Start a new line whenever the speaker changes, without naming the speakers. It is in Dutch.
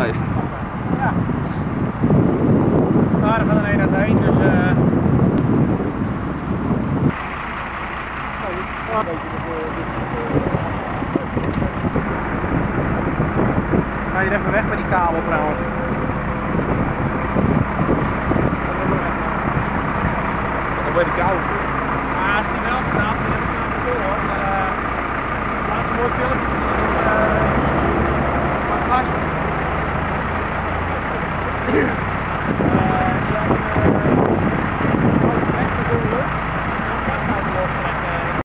Hey.
Ja. Er gaat er een uit heen, dus eh. Ga je even weg met die kabel trouwens.
Dan ben je de kou.
Ah, als die wel gedaan is, dan heb ik het hoor. Maar laat ze mooi filmpje here.